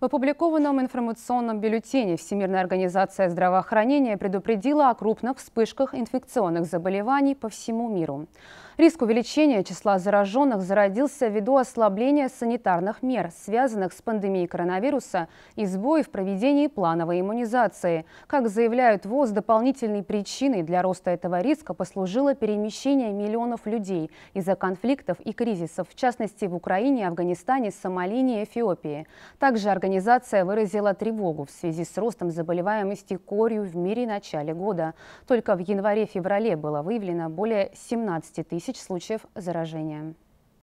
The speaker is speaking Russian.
В опубликованном информационном бюллетене Всемирная организация здравоохранения предупредила о крупных вспышках инфекционных заболеваний по всему миру. Риск увеличения числа зараженных зародился ввиду ослабления санитарных мер, связанных с пандемией коронавируса и сбоев в проведении плановой иммунизации. Как заявляют ВОЗ, дополнительной причиной для роста этого риска послужило перемещение миллионов людей из-за конфликтов и кризисов, в частности в Украине, Афганистане, Сомали и Эфиопии. Также организация выразила тревогу в связи с ростом заболеваемости корью в мире в начале года. Только в январе-феврале было выявлено более 17 тысяч случаев заражения.